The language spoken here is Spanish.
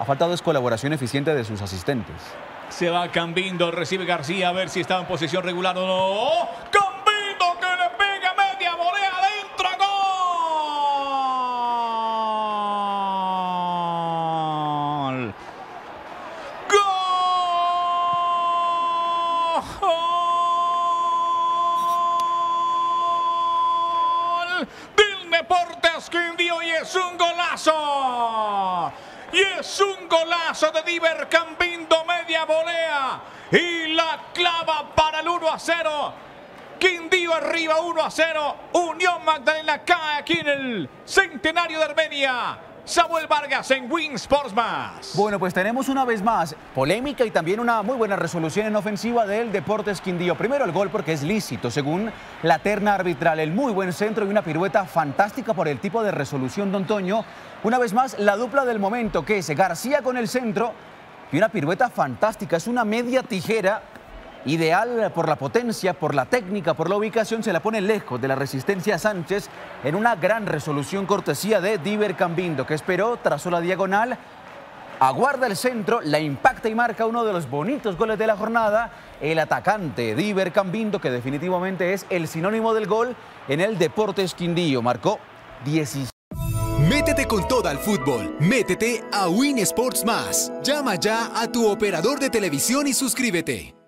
ha faltado es colaboración eficiente de sus asistentes. Se va Cambindo, recibe García a ver si está en posición regular o no. Cambindo que le pega media volea adentro. ¡Gol! ¡Gol! Del Deportes Quindío y es un golazo. Y es un golazo de Diver Cambindo, media volea. Y la clava para el 1 a 0. Quindío arriba 1 a 0. Unión Magdalena cae aquí en el centenario de Armenia. Samuel Vargas en Win Sports Más. Bueno, pues tenemos una vez más polémica y también una muy buena resolución en ofensiva del Deportes Quindío. Primero el gol porque es lícito, según la terna arbitral. El muy buen centro y una pirueta fantástica por el tipo de resolución, don Toño. Una vez más, la dupla del momento, que es García con el centro y una pirueta fantástica. Es una media tijera ideal por la potencia, por la técnica, por la ubicación, se la pone lejos de la resistencia Sánchez en una gran resolución cortesía de Diver Cambindo, que esperó, trazó la diagonal, aguarda el centro, la impacta y marca uno de los bonitos goles de la jornada, el atacante Diver Cambindo, que definitivamente es el sinónimo del gol en el Deportes Quindío, marcó 16. Métete con toda al fútbol. Métete a Win Sports Más. Llama ya a tu operador de televisión y suscríbete.